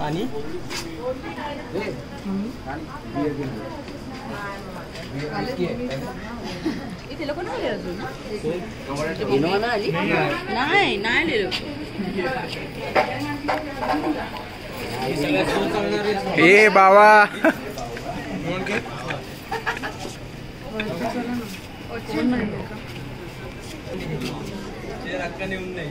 पानी। इथे लोक नाही अजून? इनोवा आली? नाही नाही लिहिलं हे बाबा. अक्का नेऊन नाही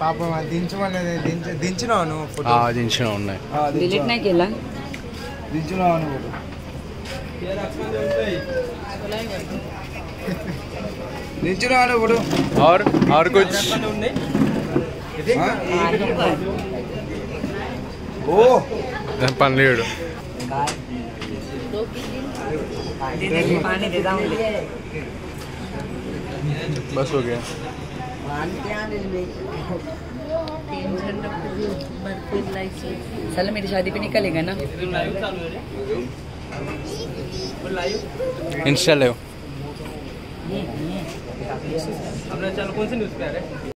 పాపం అది దించమన్నది దించ దించినావు నువ్వు ఫోటో ఆ దించిన ఉన్నాయి डिलीट नाही केला దించినావు నువ్వు ఫోటో దించినావు నువ్వు ఫోటో और और कुछ ఉన్నాయి ఓ పన్నీడు बस हो गया साला मेरी शादी पे निकलेगा ना। इंशाल्लाह। हमने आहे कौन से न्यूज़ पे आ रहे?